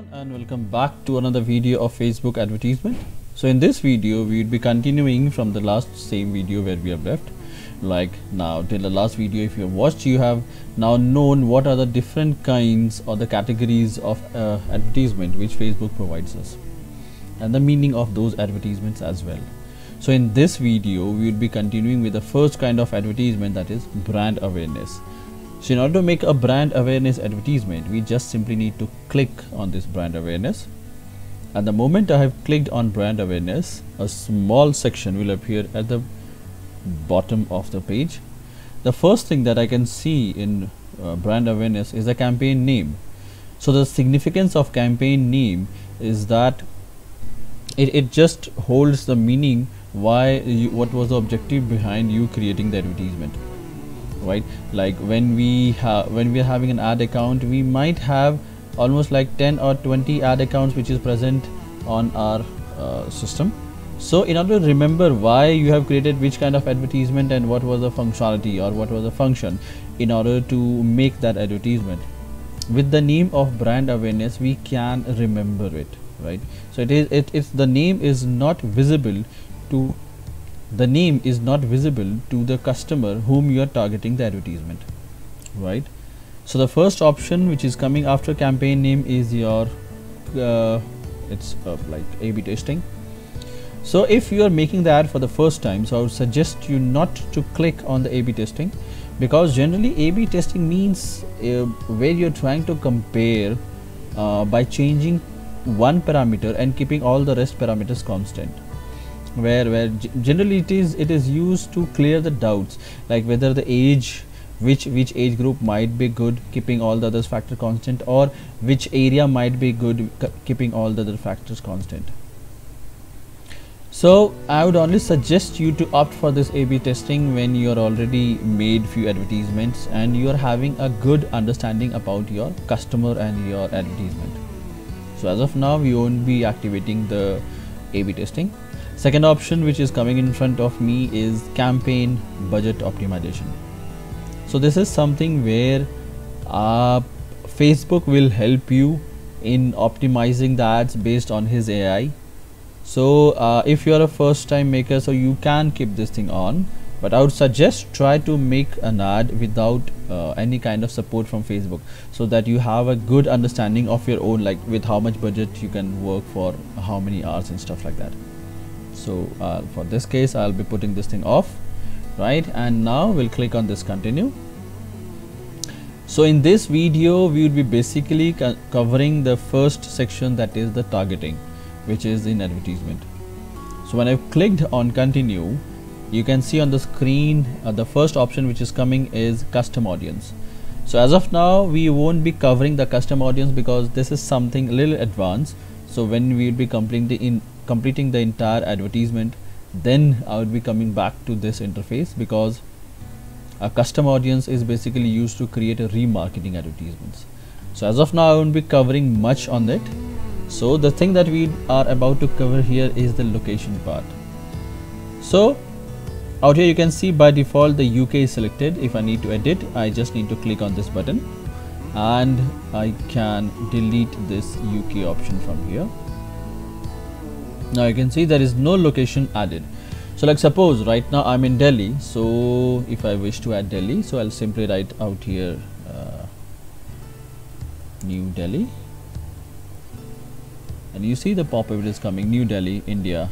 everyone and welcome back to another video of Facebook advertisement. So in this video we will be continuing from the last same video where we have left like now till the last video if you have watched you have now known what are the different kinds or the categories of uh, advertisement which Facebook provides us and the meaning of those advertisements as well. So in this video we will be continuing with the first kind of advertisement that is brand awareness. So in order to make a brand awareness advertisement, we just simply need to click on this brand awareness. At the moment I have clicked on brand awareness, a small section will appear at the bottom of the page. The first thing that I can see in uh, brand awareness is the campaign name. So the significance of campaign name is that it, it just holds the meaning why you, what was the objective behind you creating the advertisement right? Like when we have when we are having an ad account we might have almost like 10 or 20 ad accounts which is present on our uh, system. So in order to remember why you have created which kind of advertisement and what was the functionality or what was the function in order to make that advertisement with the name of brand awareness we can remember it right? So it is it is the name is not visible to the name is not visible to the customer whom you are targeting the advertisement right? So the first option which is coming after campaign name is your uh, it's uh, like A-B testing. So if you are making the ad for the first time so I would suggest you not to click on the A-B testing because generally A-B testing means uh, where you're trying to compare uh, by changing one parameter and keeping all the rest parameters constant where where generally it is it is used to clear the doubts like whether the age which which age group might be good keeping all the other factor constant or which area might be good keeping all the other factors constant. So i would only suggest you to opt for this a b testing when you are already made few advertisements and you are having a good understanding about your customer and your advertisement. So as of now we won't be activating the a b testing second option which is coming in front of me is campaign budget optimization. So this is something where uh, Facebook will help you in optimizing the ads based on his AI so uh, if you're a first time maker so you can keep this thing on but I would suggest try to make an ad without uh, any kind of support from Facebook so that you have a good understanding of your own like with how much budget you can work for how many hours and stuff like that so uh, for this case I'll be putting this thing off right? And now we'll click on this continue. So in this video we will be basically co covering the first section that is the targeting which is in advertisement. So when I've clicked on continue you can see on the screen uh, the first option which is coming is custom audience. So as of now we won't be covering the custom audience because this is something a little advanced. So when we will be completing the in completing the entire advertisement then I would be coming back to this interface because a custom audience is basically used to create a remarketing advertisements. So as of now I won't be covering much on that so the thing that we are about to cover here is the location part. So out here you can see by default the UK is selected. If I need to edit I just need to click on this button. And I can delete this UK option from here now you can see there is no location added. So like suppose right now I'm in Delhi. So if I wish to add Delhi so I'll simply write out here uh, New Delhi. And you see the pop-up is coming New Delhi India.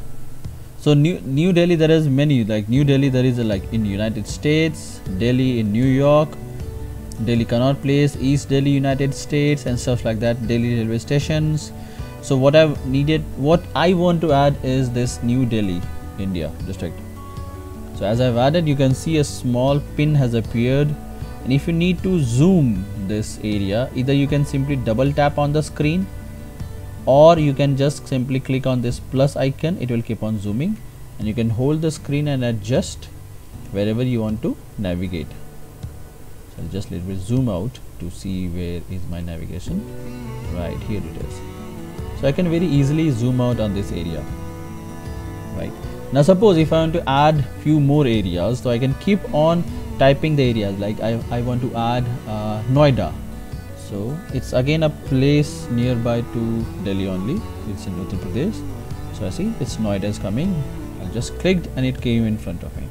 So New New Delhi there is many like New Delhi there is a, like in United States Delhi in New York Delhi Connaught Place East Delhi United States and stuff like that Delhi railway stations so what I've needed what I want to add is this New Delhi India district. So as I've added you can see a small pin has appeared. And if you need to zoom this area either you can simply double tap on the screen or you can just simply click on this plus icon. It will keep on zooming. And you can hold the screen and adjust wherever you want to navigate. So I'll just little bit zoom out to see where is my navigation. Right here it is so I can very easily zoom out on this area. Right. Now suppose if I want to add few more areas so I can keep on typing the areas. Like I, I want to add uh, Noida. So it's again a place nearby to Delhi only. It's in Uttar Pradesh. So I see it's Noida is coming. I just clicked and it came in front of me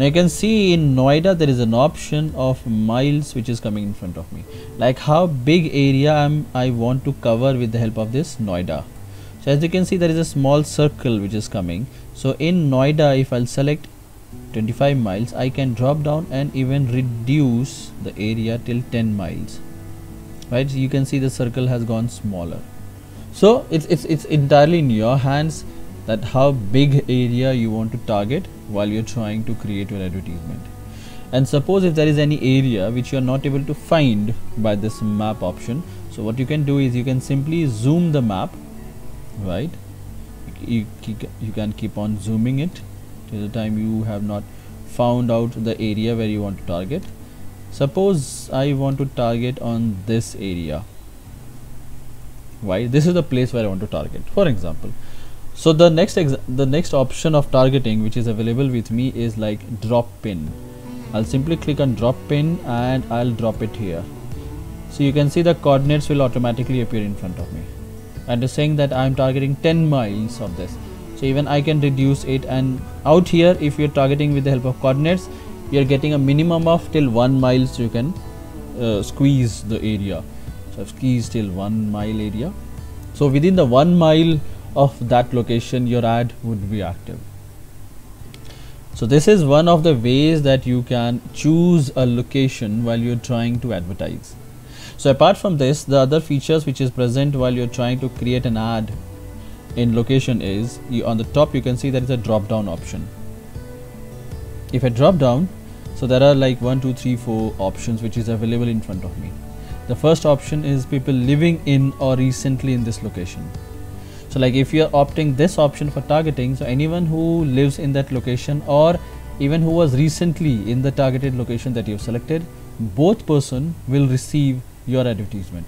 now you can see in Noida there is an option of miles which is coming in front of me. Like how big area I'm, I want to cover with the help of this Noida? So as you can see there is a small circle which is coming. So in Noida if I'll select 25 miles I can drop down and even reduce the area till 10 miles. Right? So you can see the circle has gone smaller. So it's it's it's entirely in your hands that how big area you want to target while you're trying to create your advertisement. And suppose if there is any area which you are not able to find by this map option so what you can do is you can simply zoom the map right? You, you can keep on zooming it till the time you have not found out the area where you want to target. Suppose I want to target on this area. Why? This is the place where I want to target. For example so the next the next option of targeting which is available with me is like drop pin. I'll simply click on drop pin and I'll drop it here. So you can see the coordinates will automatically appear in front of me. And it's saying that I'm targeting 10 miles of this. So even I can reduce it and out here if you're targeting with the help of coordinates you're getting a minimum of till 1 mile so you can uh, squeeze the area. So I've squeezed till 1 mile area. So within the 1 mile of that location your ad would be active. So this is one of the ways that you can choose a location while you're trying to advertise. So apart from this the other features which is present while you're trying to create an ad in location is you, on the top you can see there is a drop down option. If I drop down so there are like one two three four options which is available in front of me. The first option is people living in or recently in this location so like if you are opting this option for targeting so anyone who lives in that location or even who was recently in the targeted location that you have selected both person will receive your advertisement.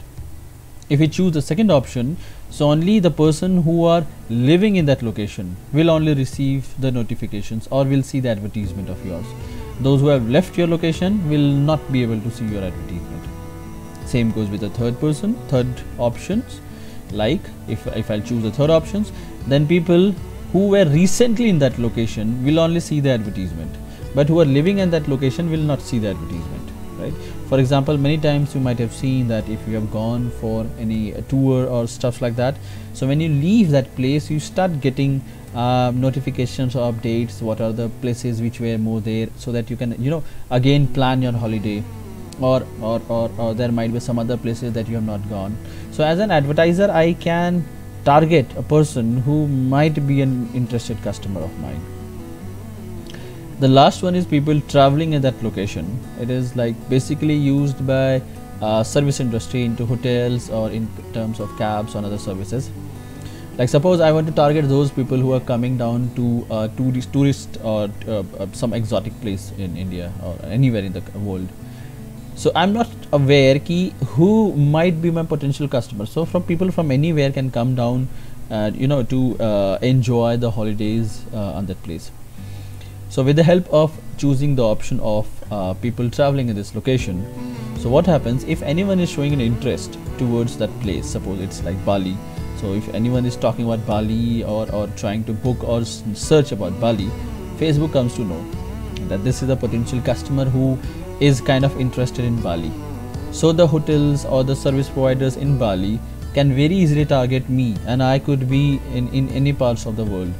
If we choose the second option so only the person who are living in that location will only receive the notifications or will see the advertisement of yours. Those who have left your location will not be able to see your advertisement. Same goes with the third person third options like if, if I'll choose the third options then people who were recently in that location will only see the advertisement. But who are living in that location will not see the advertisement right? For example many times you might have seen that if you have gone for any tour or stuff like that so when you leave that place you start getting uh, notifications or updates what are the places which were more there so that you can you know again plan your holiday or, or or or there might be some other places that you have not gone. So as an advertiser i can target a person who might be an interested customer of mine. The last one is people traveling in that location. It is like basically used by uh, service industry into hotels or in terms of cabs or other services. Like suppose i want to target those people who are coming down to uh, tourist tourist or uh, uh, some exotic place in india or anywhere in the world so i'm not aware ki who might be my potential customer. So from people from anywhere can come down uh, you know to uh, enjoy the holidays on that place. So with the help of choosing the option of uh, people traveling in this location so what happens if anyone is showing an interest towards that place? Suppose it's like Bali. So if anyone is talking about Bali or, or trying to book or search about Bali Facebook comes to know that this is a potential customer who is kind of interested in Bali. So the hotels or the service providers in Bali can very easily target me and I could be in, in any parts of the world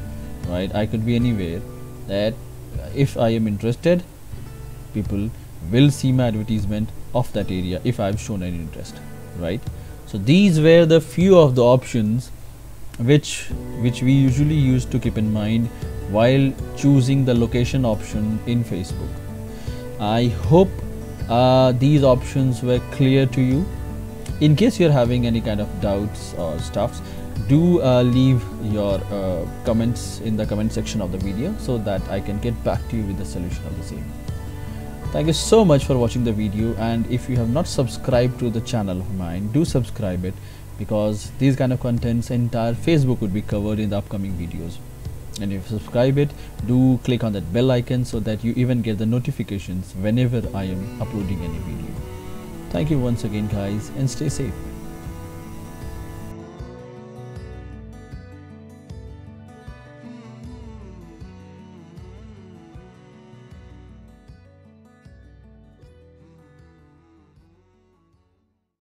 right? I could be anywhere that if I am interested people will see my advertisement of that area if I have shown any interest right? So these were the few of the options which which we usually use to keep in mind while choosing the location option in Facebook I hope uh, these options were clear to you in case you're having any kind of doubts or stuffs do uh, leave your uh, comments in the comment section of the video so that I can get back to you with the solution of the same. Thank you so much for watching the video and if you have not subscribed to the channel of mine, do subscribe it because these kind of contents entire Facebook would be covered in the upcoming videos. And if you subscribe it, do click on that bell icon so that you even get the notifications whenever I am uploading any video. thank you once again guys and stay safe